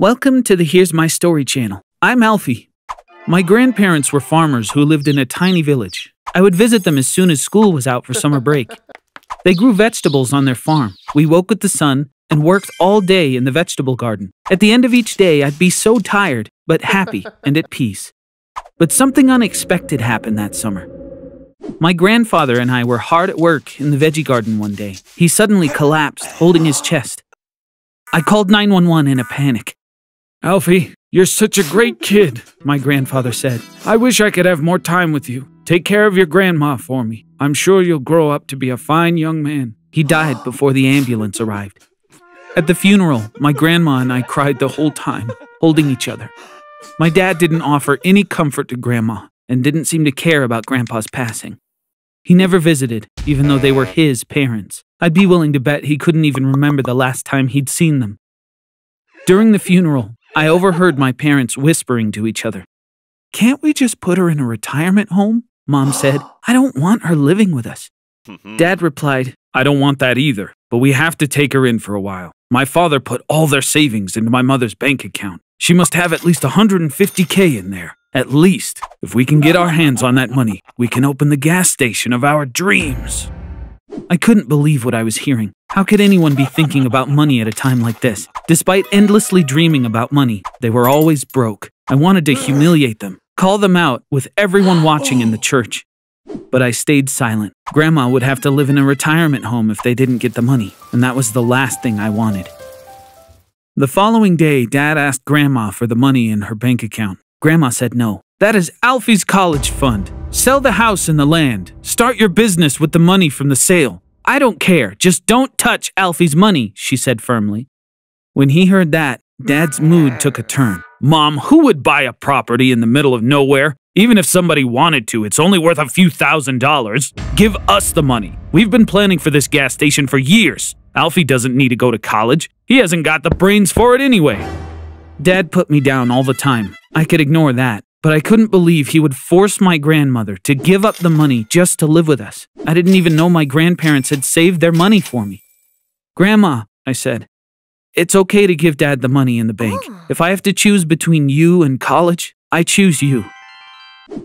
Welcome to the Here's My Story channel. I'm Alfie. My grandparents were farmers who lived in a tiny village. I would visit them as soon as school was out for summer break. They grew vegetables on their farm. We woke with the sun and worked all day in the vegetable garden. At the end of each day, I'd be so tired, but happy and at peace. But something unexpected happened that summer. My grandfather and I were hard at work in the veggie garden one day. He suddenly collapsed, holding his chest. I called 911 in a panic. Alfie, you're such a great kid, my grandfather said. I wish I could have more time with you. Take care of your grandma for me. I'm sure you'll grow up to be a fine young man. He died before the ambulance arrived. At the funeral, my grandma and I cried the whole time, holding each other. My dad didn't offer any comfort to grandma and didn't seem to care about grandpa's passing. He never visited, even though they were his parents. I'd be willing to bet he couldn't even remember the last time he'd seen them. During the funeral, I overheard my parents whispering to each other. Can't we just put her in a retirement home? Mom said. I don't want her living with us. Mm-hmm. Dad replied, I don't want that either, but we have to take her in for a while. My father put all their savings into my mother's bank account. She must have at least 150k in there. At least, if we can get our hands on that money, we can open the gas station of our dreams. I couldn't believe what I was hearing. How could anyone be thinking about money at a time like this? Despite endlessly dreaming about money, they were always broke. I wanted to humiliate them, call them out with everyone watching in the church. But I stayed silent. Grandma would have to live in a retirement home if they didn't get the money, and that was the last thing I wanted. The following day, Dad asked Grandma for the money in her bank account. Grandma said no. That is Alfie's college fund. Sell the house and the land. Start your business with the money from the sale. I don't care. Just don't touch Alfie's money, she said firmly. When he heard that, Dad's mood took a turn. Mom, who would buy a property in the middle of nowhere? Even if somebody wanted to, it's only worth a few thousand dollars. Give us the money. We've been planning for this gas station for years. Alfie doesn't need to go to college. He hasn't got the brains for it anyway. Dad put me down all the time. I could ignore that, but I couldn't believe he would force my grandmother to give up the money just to live with us. I didn't even know my grandparents had saved their money for me. Grandma, I said, it's okay to give Dad the money in the bank. Oh. If I have to choose between you and college, I choose you.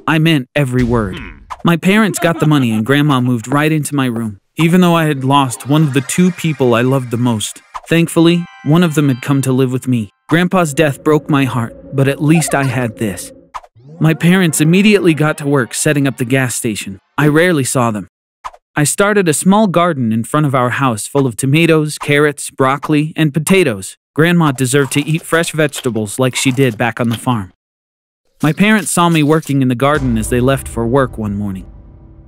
I meant every word. Hmm. My parents got the money and Grandma moved right into my room, even though I had lost one of the two people I loved the most. Thankfully, one of them had come to live with me. Grandpa's death broke my heart, but at least I had this. My parents immediately got to work setting up the gas station. I rarely saw them. I started a small garden in front of our house full of tomatoes, carrots, broccoli, and potatoes. Grandma deserved to eat fresh vegetables like she did back on the farm. My parents saw me working in the garden as they left for work one morning.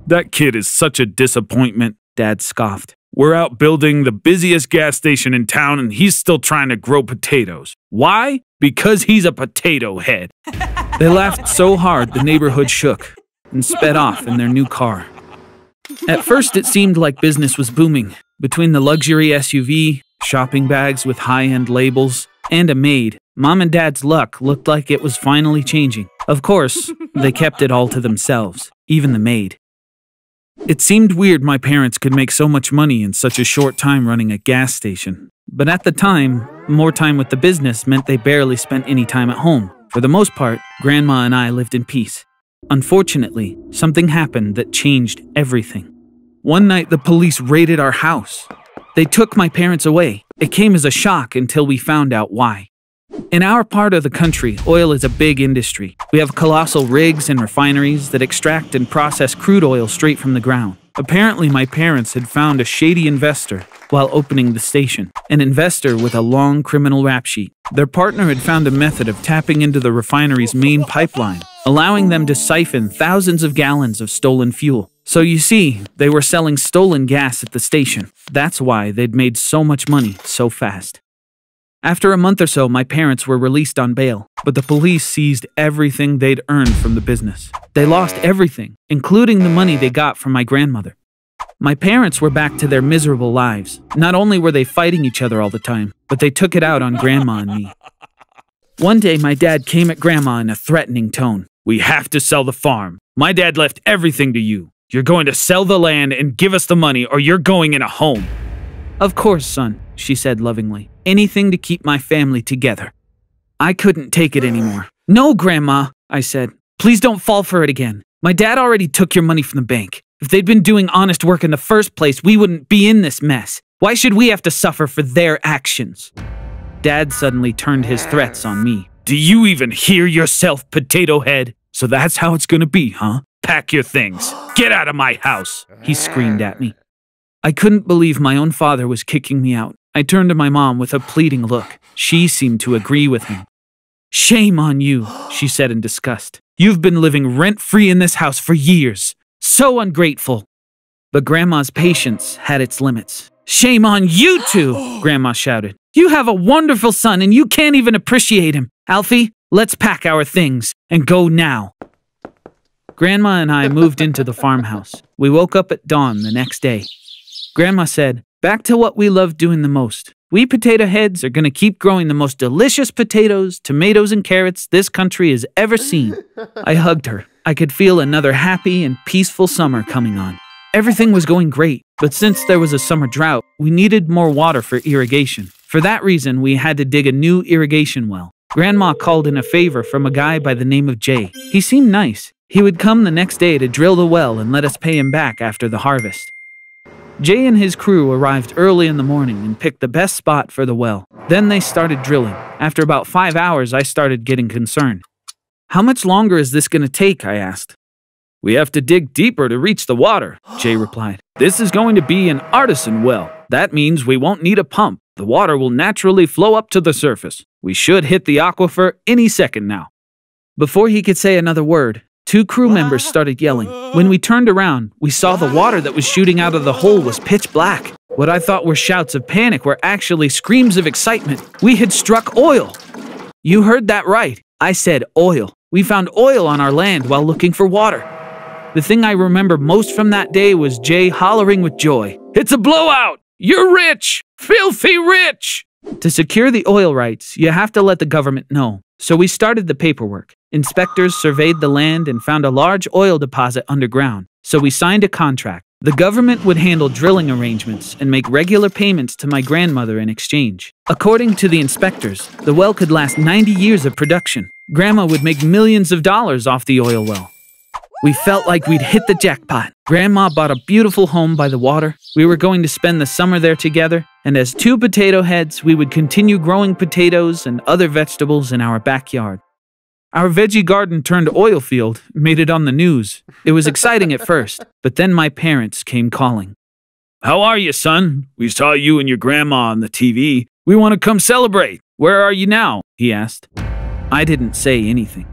That kid is such a disappointment, Dad scoffed. We're out building the busiest gas station in town and he's still trying to grow potatoes. Why? Because he's a potato head. They laughed so hard the neighborhood shook and sped off in their new car. At first, it seemed like business was booming. Between the luxury SUV, shopping bags with high end labels, and a maid, Mom and Dad's luck looked like it was finally changing. Of course, they kept it all to themselves, even the maid. It seemed weird my parents could make so much money in such a short time running a gas station. But at the time, more time with the business meant they barely spent any time at home. For the most part, Grandma and I lived in peace. Unfortunately, something happened that changed everything. One night, the police raided our house. They took my parents away. It came as a shock until we found out why. In our part of the country, oil is a big industry. We have colossal rigs and refineries that extract and process crude oil straight from the ground. Apparently, my parents had found a shady investor while opening the station, an investor with a long criminal rap sheet. Their partner had found a method of tapping into the refinery's main pipeline, allowing them to siphon thousands of gallons of stolen fuel. So you see, they were selling stolen gas at the station. That's why they'd made so much money so fast. After a month or so, my parents were released on bail, but the police seized everything they'd earned from the business. They lost everything, including the money they got from my grandmother. My parents were back to their miserable lives. Not only were they fighting each other all the time, but they took it out on Grandma and me. One day, my dad came at Grandma in a threatening tone. We have to sell the farm. My dad left everything to you. You're going to sell the land and give us the money, or you're going in a home. Of course, son, she said lovingly. Anything to keep my family together. I couldn't take it anymore. No, Grandma, I said. Please don't fall for it again. My dad already took your money from the bank. If they'd been doing honest work in the first place, we wouldn't be in this mess. Why should we have to suffer for their actions? Dad suddenly turned his threats on me. Do you even hear yourself, potato head? So that's how it's gonna be, huh? Pack your things. Get out of my house. He screamed at me. I couldn't believe my own father was kicking me out. I turned to my mom with a pleading look. She seemed to agree with me. Shame on you, she said in disgust. You've been living rent free in this house for years. So ungrateful. But Grandma's patience had its limits. Shame on you two, Grandma shouted. You have a wonderful son and you can't even appreciate him. Alfie, let's pack our things and go now. Grandma and I moved into the farmhouse. We woke up at dawn the next day. Grandma said, Back to what we love doing the most. We potato heads are going to keep growing the most delicious potatoes, tomatoes, and carrots this country has ever seen. I hugged her. I could feel another happy and peaceful summer coming on. Everything was going great, but since there was a summer drought, we needed more water for irrigation. For that reason, we had to dig a new irrigation well. Grandma called in a favor from a guy by the name of Jay. He seemed nice. He would come the next day to drill the well and let us pay him back after the harvest. Jay and his crew arrived early in the morning and picked the best spot for the well. Then they started drilling. After about five hours, I started getting concerned. How much longer is this going to take? I asked. We have to dig deeper to reach the water, Jay replied. This is going to be an artesian well. That means we won't need a pump. The water will naturally flow up to the surface. We should hit the aquifer any second now. Before he could say another word, Two crew members started yelling. When we turned around, we saw the water that was shooting out of the hole was pitch black. What I thought were shouts of panic were actually screams of excitement. We had struck oil. You heard that right. I said oil. We found oil on our land while looking for water. The thing I remember most from that day was Jay hollering with joy. It's a blowout! You're rich! Filthy rich! To secure the oil rights, you have to let the government know. So we started the paperwork. Inspectors surveyed the land and found a large oil deposit underground, so we signed a contract. The government would handle drilling arrangements and make regular payments to my grandmother in exchange. According to the inspectors, the well could last 90 years of production. Grandma would make millions of dollars off the oil well. We felt like we'd hit the jackpot. Grandma bought a beautiful home by the water. We were going to spend the summer there together, and as two potato heads, we would continue growing potatoes and other vegetables in our backyard. Our veggie garden turned oil field, made it on the news. It was exciting at first, but then my parents came calling. How are you, son? We saw you and your grandma on the TV. We want to come celebrate. Where are you now? He asked. I didn't say anything.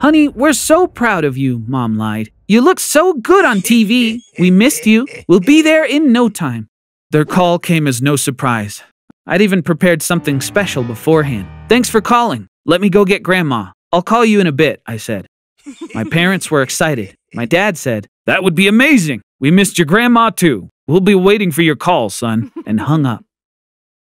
Honey, we're so proud of you, Mom lied. You look so good on TV. We missed you. We'll be there in no time. Their call came as no surprise. I'd even prepared something special beforehand. Thanks for calling. Let me go get Grandma. I'll call you in a bit, I said. My parents were excited. My dad said, That would be amazing. We missed your grandma too. We'll be waiting for your call, son, and hung up.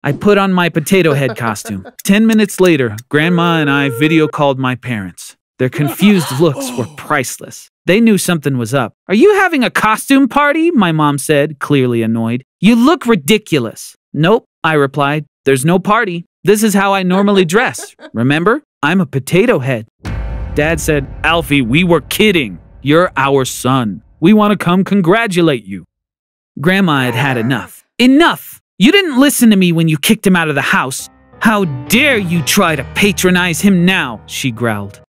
I put on my potato head costume. Ten minutes later, Grandma and I video called my parents. Their confused looks were oh. priceless. They knew something was up. Are you having a costume party? My mom said, clearly annoyed. You look ridiculous. Nope, I replied. There's no party. This is how I normally dress. Remember? I'm a potato head. Dad said, Alfie, we were kidding. You're our son. We want to come congratulate you. Grandma had had enough. Enough! You didn't listen to me when you kicked him out of the house. How dare you try to patronize him now, she growled.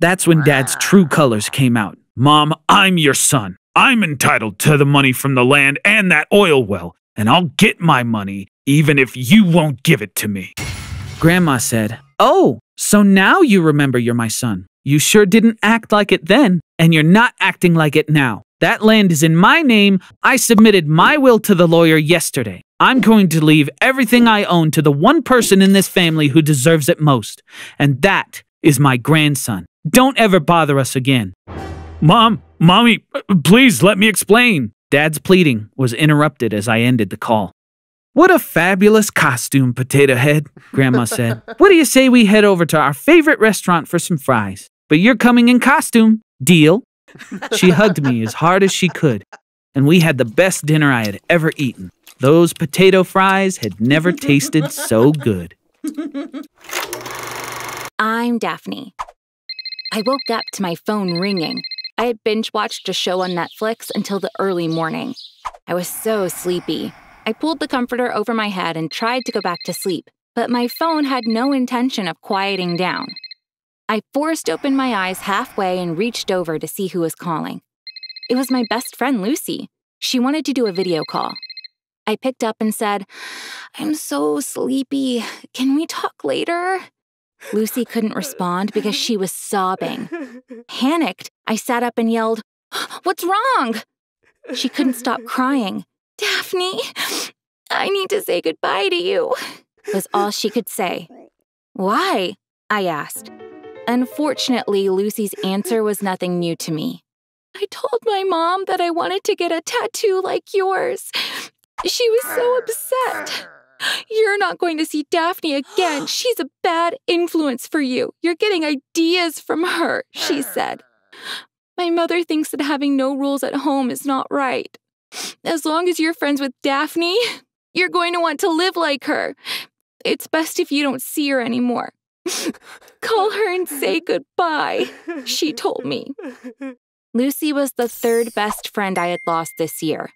That's when Dad's true colors came out. Mom, I'm your son. I'm entitled to the money from the land and that oil well, and I'll get my money even if you won't give it to me. Grandma said, Oh, so now you remember you're my son. You sure didn't act like it then, and you're not acting like it now. That land is in my name. I submitted my will to the lawyer yesterday. I'm going to leave everything I own to the one person in this family who deserves it most, and that is my grandson. Don't ever bother us again. Mom, Mommy, please let me explain. Dad's pleading was interrupted as I ended the call. What a fabulous costume, Potato Head, Grandma said. what do you say we head over to our favorite restaurant for some fries? But you're coming in costume. Deal? She hugged me as hard as she could, and we had the best dinner I had ever eaten. Those potato fries had never tasted so good. I'm Daphne. I woke up to my phone ringing. I had binge watched a show on Netflix until the early morning. I was so sleepy. I pulled the comforter over my head and tried to go back to sleep, but my phone had no intention of quieting down. I forced open my eyes halfway and reached over to see who was calling. It was my best friend Lucy. She wanted to do a video call. I picked up and said, I'm so sleepy. Can we talk later? Lucy couldn't respond because she was sobbing. Panicked, I sat up and yelled, What's wrong? She couldn't stop crying. Daphne, I need to say goodbye to you, was all she could say. Why? I asked. Unfortunately, Lucy's answer was nothing new to me. I told my mom that I wanted to get a tattoo like yours. She was so upset. You're not going to see Daphne again. She's a bad influence for you. You're getting ideas from her, she said. My mother thinks that having no rules at home is not right. As long as you're friends with Daphne, you're going to want to live like her. It's best if you don't see her anymore. Call her and say goodbye, she told me. Lucy was the third best friend I had lost this year.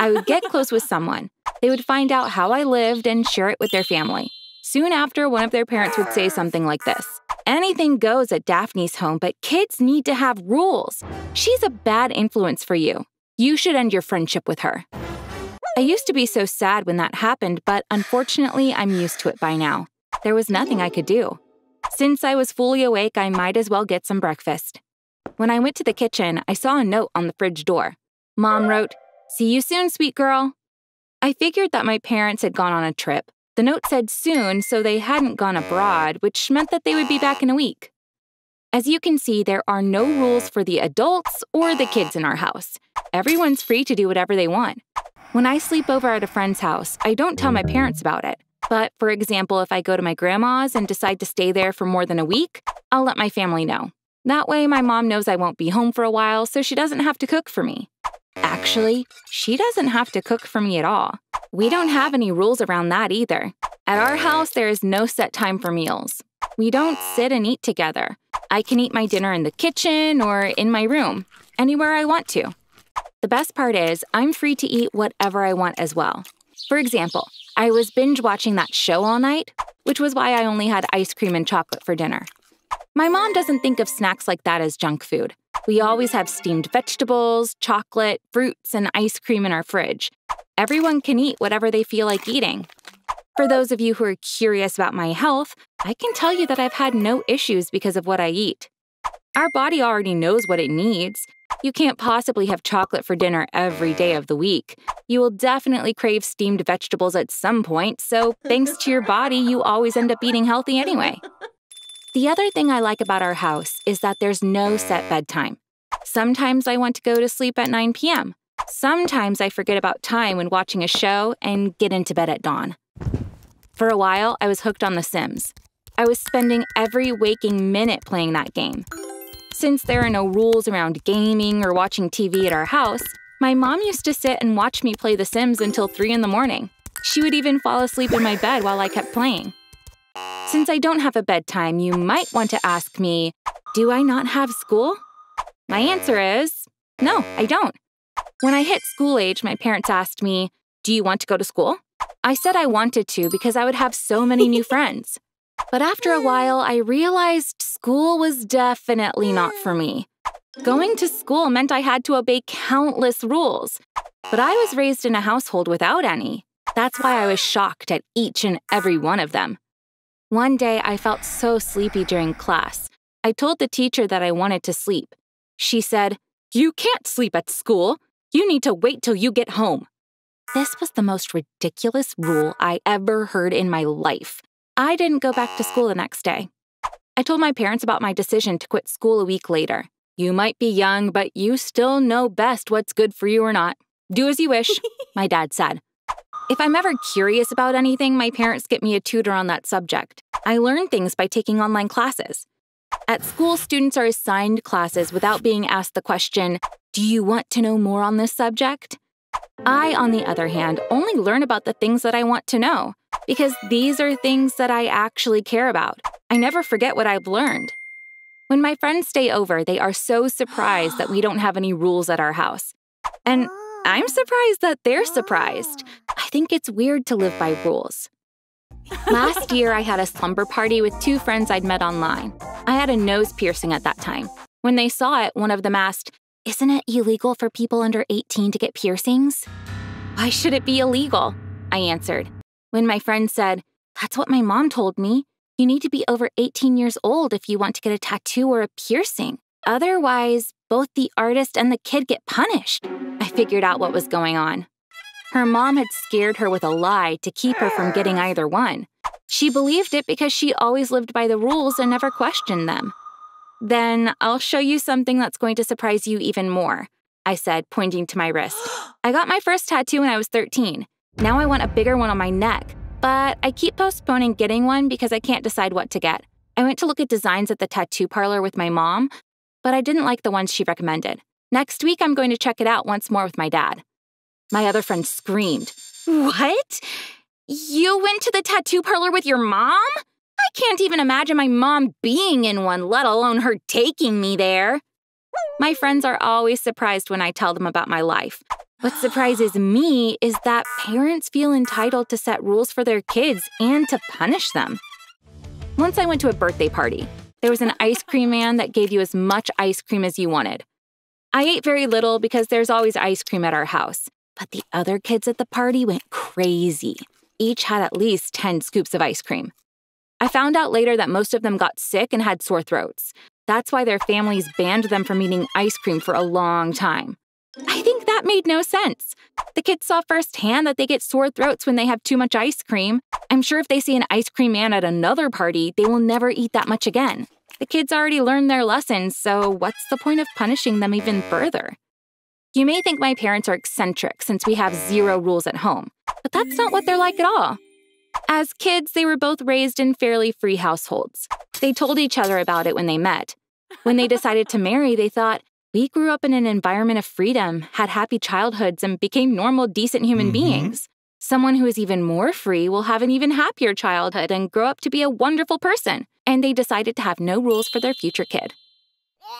I would get close with someone. They would find out how I lived and share it with their family. Soon after, one of their parents would say something like this Anything goes at Daphne's home, but kids need to have rules. She's a bad influence for you. You should end your friendship with her. I used to be so sad when that happened, but unfortunately, I'm used to it by now. There was nothing I could do. Since I was fully awake, I might as well get some breakfast. When I went to the kitchen, I saw a note on the fridge door. Mom wrote, See you soon, sweet girl. I figured that my parents had gone on a trip. The note said soon, so they hadn't gone abroad, which meant that they would be back in a week. As you can see, there are no rules for the adults or the kids in our house. Everyone's free to do whatever they want. When I sleep over at a friend's house, I don't tell my parents about it. But for example, if I go to my grandma's and decide to stay there for more than a week, I'll let my family know. That way, my mom knows I won't be home for a while, so she doesn't have to cook for me. Actually, she doesn't have to cook for me at all. We don't have any rules around that either. At our house, there is no set time for meals. We don't sit and eat together. I can eat my dinner in the kitchen or in my room, anywhere I want to. The best part is, I'm free to eat whatever I want as well. For example, I was binge watching that show all night, which was why I only had ice cream and chocolate for dinner. My mom doesn't think of snacks like that as junk food. We always have steamed vegetables, chocolate, fruits, and ice cream in our fridge. Everyone can eat whatever they feel like eating. For those of you who are curious about my health, I can tell you that I've had no issues because of what I eat. Our body already knows what it needs. You can't possibly have chocolate for dinner every day of the week. You will definitely crave steamed vegetables at some point, so thanks to your body, you always end up eating healthy anyway. The other thing I like about our house is that there's no set bedtime. Sometimes I want to go to sleep at 9 p.m. Sometimes I forget about time when watching a show and get into bed at dawn. For a while, I was hooked on The Sims. I was spending every waking minute playing that game. Since there are no rules around gaming or watching TV at our house, my mom used to sit and watch me play The Sims until 3 in the morning. She would even fall asleep in my bed while I kept playing. Since I don't have a bedtime, you might want to ask me, do I not have school? My answer is, no, I don't. When I hit school age, my parents asked me, do you want to go to school? I said I wanted to because I would have so many new friends. But after a while, I realized school was definitely not for me. Going to school meant I had to obey countless rules. But I was raised in a household without any. That's why I was shocked at each and every one of them. One day, I felt so sleepy during class. I told the teacher that I wanted to sleep. She said, You can't sleep at school. You need to wait till you get home. This was the most ridiculous rule I ever heard in my life. I didn't go back to school the next day. I told my parents about my decision to quit school a week later. You might be young, but you still know best what's good for you or not. Do as you wish, my dad said. If I'm ever curious about anything, my parents get me a tutor on that subject. I learn things by taking online classes. At school, students are assigned classes without being asked the question, Do you want to know more on this subject? I, on the other hand, only learn about the things that I want to know, because these are things that I actually care about. I never forget what I've learned. When my friends stay over, they are so surprised that we don't have any rules at our house. And ah. I'm surprised that they're surprised. Ah. I think it's weird to live by rules. Last year, I had a slumber party with two friends I'd met online. I had a nose piercing at that time. When they saw it, one of them asked, Isn't it illegal for people under 18 to get piercings? Why should it be illegal? I answered. When my friend said, That's what my mom told me. You need to be over 18 years old if you want to get a tattoo or a piercing. Otherwise, both the artist and the kid get punished. I figured out what was going on. Her mom had scared her with a lie to keep her from getting either one. She believed it because she always lived by the rules and never questioned them. Then I'll show you something that's going to surprise you even more, I said, pointing to my wrist. I got my first tattoo when I was 13. Now I want a bigger one on my neck, but I keep postponing getting one because I can't decide what to get. I went to look at designs at the tattoo parlor with my mom, but I didn't like the ones she recommended. Next week, I'm going to check it out once more with my dad. My other friend screamed. What? You went to the tattoo parlor with your mom? I can't even imagine my mom being in one, let alone her taking me there. My friends are always surprised when I tell them about my life. What surprises me is that parents feel entitled to set rules for their kids and to punish them. Once I went to a birthday party. There was an ice cream man that gave you as much ice cream as you wanted. I ate very little because there's always ice cream at our house. But the other kids at the party went crazy. Each had at least 10 scoops of ice cream. I found out later that most of them got sick and had sore throats. That's why their families banned them from eating ice cream for a long time. I think that made no sense. The kids saw firsthand that they get sore throats when they have too much ice cream. I'm sure if they see an ice cream man at another party, they will never eat that much again. The kids already learned their lessons, so what's the point of punishing them even further? You may think my parents are eccentric since we have zero rules at home, but that's not what they're like at all. As kids, they were both raised in fairly free households. They told each other about it when they met. When they decided to marry, they thought, we grew up in an environment of freedom, had happy childhoods, and became normal, decent human mm-hmm. beings. Someone who is even more free will have an even happier childhood and grow up to be a wonderful person. And they decided to have no rules for their future kid.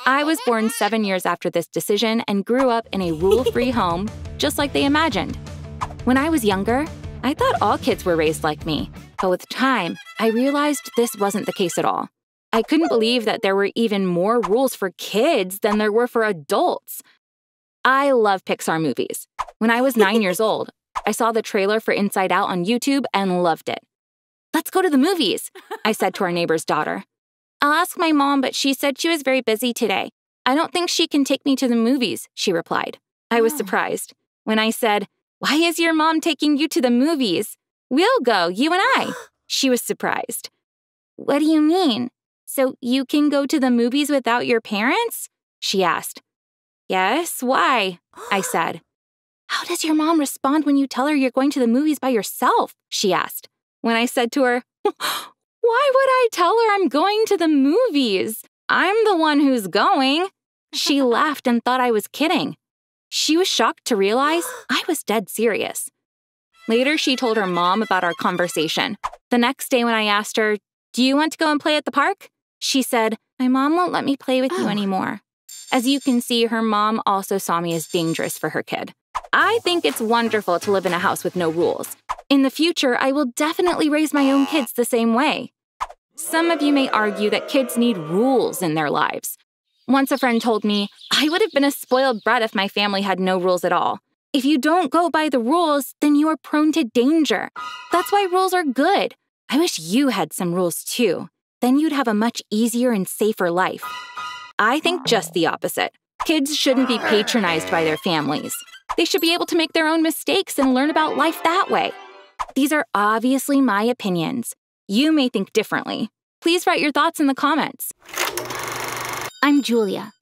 I was born seven years after this decision and grew up in a rule free home, just like they imagined. When I was younger, I thought all kids were raised like me, but with time, I realized this wasn't the case at all. I couldn't believe that there were even more rules for kids than there were for adults. I love Pixar movies. When I was nine years old, I saw the trailer for Inside Out on YouTube and loved it. Let's go to the movies, I said to our neighbor's daughter. I'll ask my mom, but she said she was very busy today. I don't think she can take me to the movies, she replied. I was oh. surprised. When I said, Why is your mom taking you to the movies? We'll go, you and I. She was surprised. What do you mean? So you can go to the movies without your parents? She asked. Yes, why? I said. How does your mom respond when you tell her you're going to the movies by yourself? She asked. When I said to her, why would I tell her I'm going to the movies? I'm the one who's going. She laughed and thought I was kidding. She was shocked to realize I was dead serious. Later, she told her mom about our conversation. The next day, when I asked her, Do you want to go and play at the park? She said, My mom won't let me play with you anymore. As you can see, her mom also saw me as dangerous for her kid. I think it's wonderful to live in a house with no rules. In the future, I will definitely raise my own kids the same way. Some of you may argue that kids need rules in their lives. Once a friend told me, I would have been a spoiled brat if my family had no rules at all. If you don't go by the rules, then you are prone to danger. That's why rules are good. I wish you had some rules too. Then you'd have a much easier and safer life. I think just the opposite. Kids shouldn't be patronized by their families. They should be able to make their own mistakes and learn about life that way. These are obviously my opinions. You may think differently. Please write your thoughts in the comments. I'm Julia.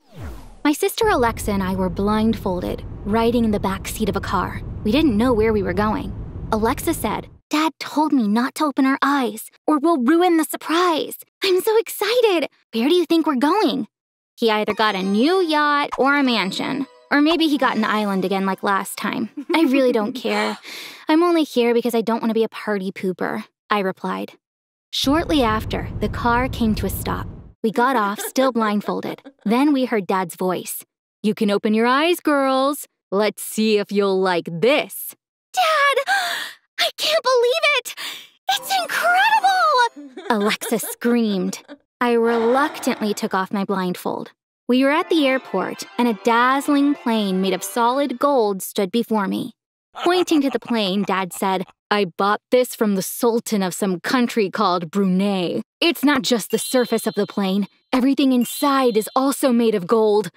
My sister Alexa and I were blindfolded, riding in the back seat of a car. We didn't know where we were going. Alexa said, Dad told me not to open our eyes, or we'll ruin the surprise. I'm so excited. Where do you think we're going? He either got a new yacht or a mansion. Or maybe he got an island again like last time. I really don't care. I'm only here because I don't want to be a party pooper, I replied. Shortly after, the car came to a stop. We got off, still blindfolded. Then we heard Dad's voice. You can open your eyes, girls. Let's see if you'll like this. Dad! I can't believe it! It's incredible! Alexa screamed. I reluctantly took off my blindfold. We were at the airport, and a dazzling plane made of solid gold stood before me. Pointing to the plane, Dad said, I bought this from the Sultan of some country called Brunei. It's not just the surface of the plane, everything inside is also made of gold.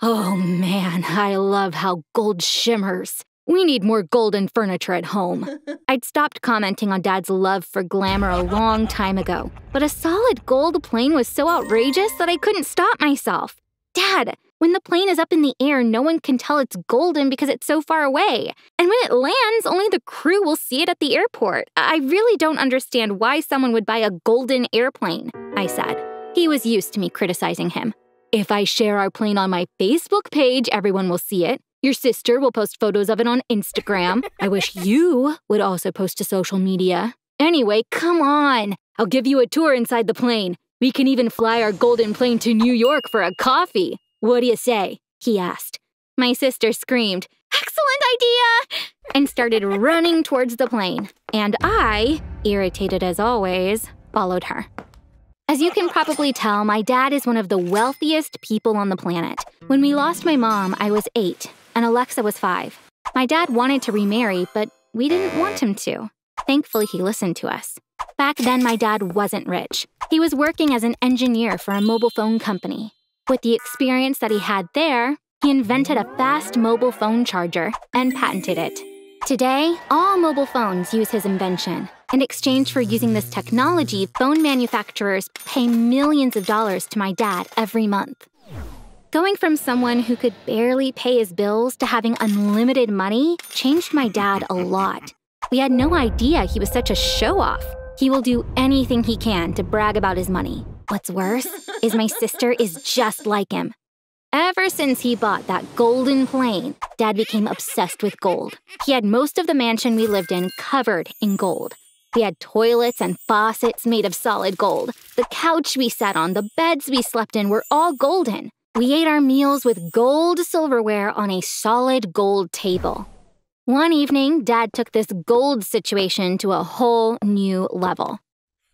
Oh man, I love how gold shimmers. We need more golden furniture at home. I'd stopped commenting on Dad's love for glamour a long time ago, but a solid gold plane was so outrageous that I couldn't stop myself. Dad, when the plane is up in the air, no one can tell it's golden because it's so far away. And when it lands, only the crew will see it at the airport. I really don't understand why someone would buy a golden airplane, I said. He was used to me criticizing him. If I share our plane on my Facebook page, everyone will see it. Your sister will post photos of it on Instagram. I wish you would also post to social media. Anyway, come on. I'll give you a tour inside the plane. We can even fly our golden plane to New York for a coffee. What do you say? He asked. My sister screamed, Excellent idea! and started running towards the plane. And I, irritated as always, followed her. As you can probably tell, my dad is one of the wealthiest people on the planet. When we lost my mom, I was eight, and Alexa was five. My dad wanted to remarry, but we didn't want him to. Thankfully, he listened to us. Back then, my dad wasn't rich. He was working as an engineer for a mobile phone company. With the experience that he had there, he invented a fast mobile phone charger and patented it. Today, all mobile phones use his invention. In exchange for using this technology, phone manufacturers pay millions of dollars to my dad every month. Going from someone who could barely pay his bills to having unlimited money changed my dad a lot. We had no idea he was such a show off. He will do anything he can to brag about his money. What's worse is my sister is just like him. Ever since he bought that golden plane, Dad became obsessed with gold. He had most of the mansion we lived in covered in gold. We had toilets and faucets made of solid gold. The couch we sat on, the beds we slept in were all golden. We ate our meals with gold silverware on a solid gold table. One evening, Dad took this gold situation to a whole new level.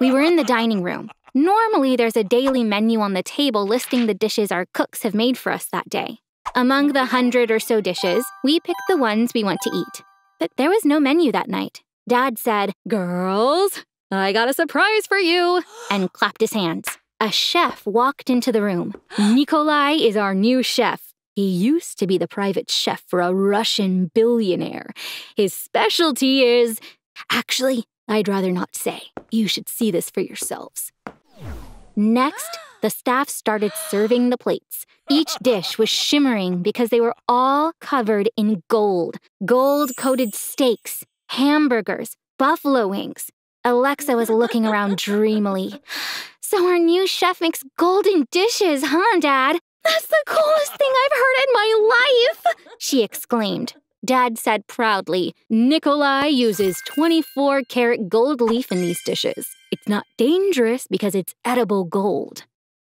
We were in the dining room. Normally, there's a daily menu on the table listing the dishes our cooks have made for us that day. Among the hundred or so dishes, we picked the ones we want to eat. But there was no menu that night. Dad said, Girls, I got a surprise for you, and clapped his hands a chef walked into the room. Nikolai is our new chef. He used to be the private chef for a Russian billionaire. His specialty is. Actually, I'd rather not say. You should see this for yourselves. Next, the staff started serving the plates. Each dish was shimmering because they were all covered in gold gold coated steaks, hamburgers, buffalo wings. Alexa was looking around dreamily. So our new chef makes golden dishes, huh, Dad? That's the coolest thing I've heard in my life! She exclaimed. Dad said proudly, Nikolai uses 24 karat gold leaf in these dishes. It's not dangerous because it's edible gold.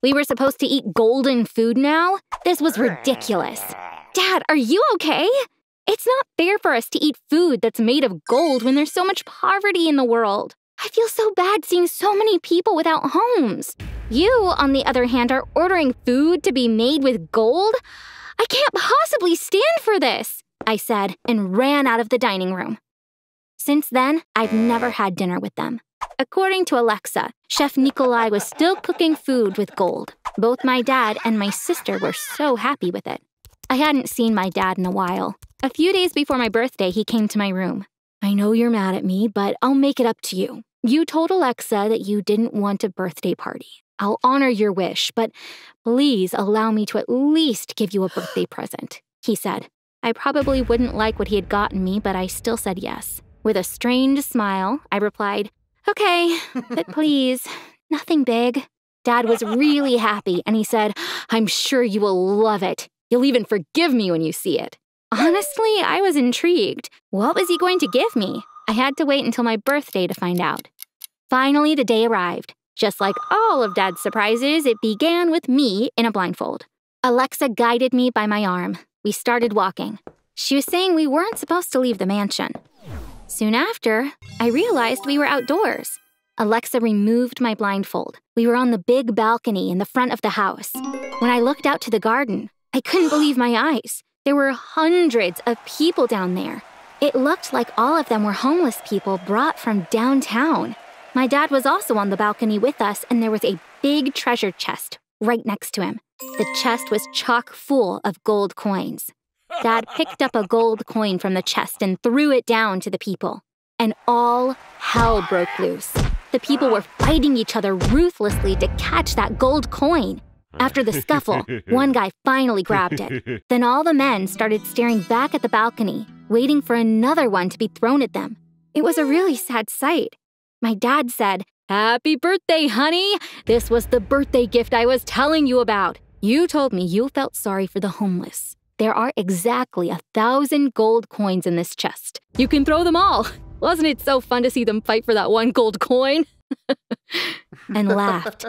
We were supposed to eat golden food now? This was ridiculous. Dad, are you okay? It's not fair for us to eat food that's made of gold when there's so much poverty in the world. I feel so bad seeing so many people without homes. You, on the other hand, are ordering food to be made with gold? I can't possibly stand for this, I said and ran out of the dining room. Since then, I've never had dinner with them. According to Alexa, Chef Nikolai was still cooking food with gold. Both my dad and my sister were so happy with it. I hadn't seen my dad in a while. A few days before my birthday, he came to my room. I know you're mad at me, but I'll make it up to you. You told Alexa that you didn't want a birthday party. I'll honor your wish, but please allow me to at least give you a birthday present, he said. I probably wouldn't like what he had gotten me, but I still said yes. With a strange smile, I replied, Okay, but please, nothing big. Dad was really happy, and he said, I'm sure you will love it. You'll even forgive me when you see it. Honestly, I was intrigued. What was he going to give me? I had to wait until my birthday to find out. Finally, the day arrived. Just like all of Dad's surprises, it began with me in a blindfold. Alexa guided me by my arm. We started walking. She was saying we weren't supposed to leave the mansion. Soon after, I realized we were outdoors. Alexa removed my blindfold. We were on the big balcony in the front of the house. When I looked out to the garden, I couldn't believe my eyes. There were hundreds of people down there. It looked like all of them were homeless people brought from downtown. My dad was also on the balcony with us, and there was a big treasure chest right next to him. The chest was chock full of gold coins. Dad picked up a gold coin from the chest and threw it down to the people. And all hell broke loose. The people were fighting each other ruthlessly to catch that gold coin. After the scuffle, one guy finally grabbed it. Then all the men started staring back at the balcony, waiting for another one to be thrown at them. It was a really sad sight. My dad said, Happy birthday, honey! This was the birthday gift I was telling you about. You told me you felt sorry for the homeless. There are exactly a thousand gold coins in this chest. You can throw them all. Wasn't it so fun to see them fight for that one gold coin? and laughed.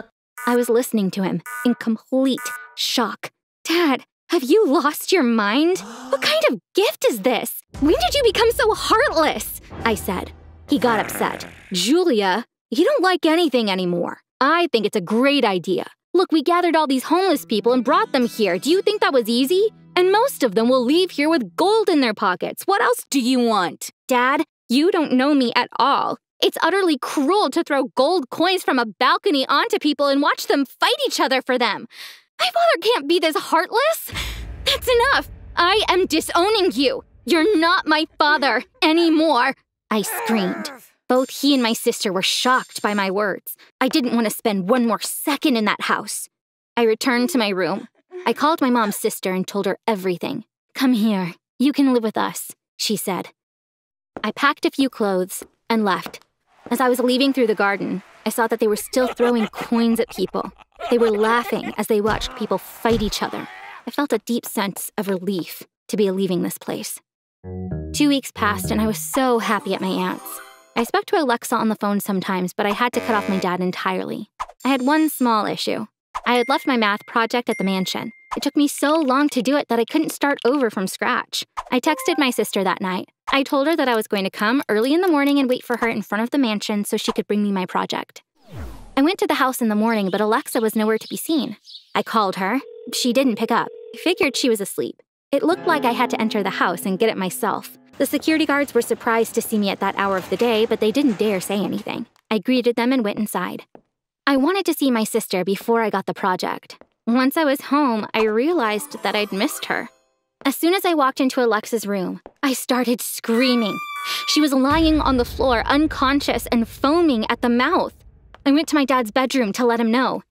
I was listening to him in complete shock. Dad, have you lost your mind? What kind of gift is this? When did you become so heartless? I said. He got upset. Julia, you don't like anything anymore. I think it's a great idea. Look, we gathered all these homeless people and brought them here. Do you think that was easy? And most of them will leave here with gold in their pockets. What else do you want? Dad, you don't know me at all. It's utterly cruel to throw gold coins from a balcony onto people and watch them fight each other for them. My father can't be this heartless. That's enough. I am disowning you. You're not my father anymore. I screamed. Both he and my sister were shocked by my words. I didn't want to spend one more second in that house. I returned to my room. I called my mom's sister and told her everything. Come here. You can live with us, she said. I packed a few clothes and left. As I was leaving through the garden, I saw that they were still throwing coins at people. They were laughing as they watched people fight each other. I felt a deep sense of relief to be leaving this place. Two weeks passed, and I was so happy at my aunt's. I spoke to Alexa on the phone sometimes, but I had to cut off my dad entirely. I had one small issue. I had left my math project at the mansion. It took me so long to do it that I couldn't start over from scratch. I texted my sister that night. I told her that I was going to come early in the morning and wait for her in front of the mansion so she could bring me my project. I went to the house in the morning, but Alexa was nowhere to be seen. I called her. She didn't pick up. I figured she was asleep. It looked like I had to enter the house and get it myself. The security guards were surprised to see me at that hour of the day, but they didn't dare say anything. I greeted them and went inside. I wanted to see my sister before I got the project. Once I was home, I realized that I'd missed her. As soon as I walked into Alexa's room, I started screaming. She was lying on the floor, unconscious and foaming at the mouth. I went to my dad's bedroom to let him know.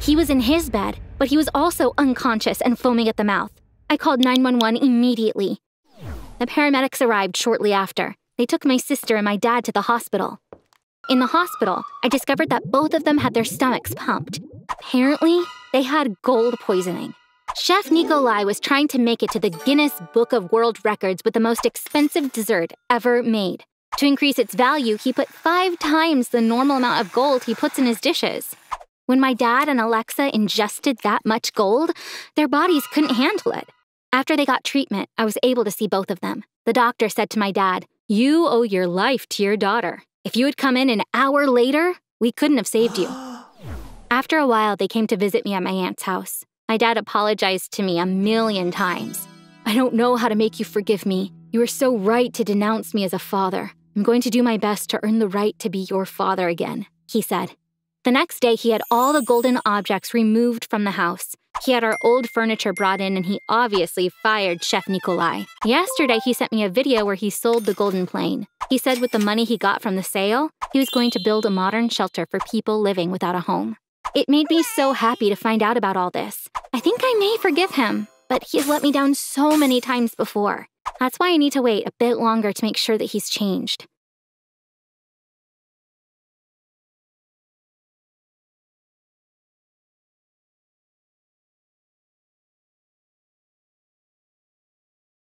He was in his bed, but he was also unconscious and foaming at the mouth. I called 911 immediately. The paramedics arrived shortly after. They took my sister and my dad to the hospital. In the hospital, I discovered that both of them had their stomachs pumped. Apparently, they had gold poisoning. Chef Nikolai was trying to make it to the Guinness Book of World Records with the most expensive dessert ever made. To increase its value, he put five times the normal amount of gold he puts in his dishes. When my dad and Alexa ingested that much gold, their bodies couldn't handle it. After they got treatment, I was able to see both of them. The doctor said to my dad, You owe your life to your daughter. If you had come in an hour later, we couldn't have saved you. After a while, they came to visit me at my aunt's house. My dad apologized to me a million times. I don't know how to make you forgive me. You were so right to denounce me as a father. I'm going to do my best to earn the right to be your father again, he said. The next day, he had all the golden objects removed from the house. He had our old furniture brought in, and he obviously fired Chef Nikolai. Yesterday, he sent me a video where he sold the golden plane. He said with the money he got from the sale, he was going to build a modern shelter for people living without a home. It made me so happy to find out about all this. I think I may forgive him, but he has let me down so many times before. That's why I need to wait a bit longer to make sure that he's changed.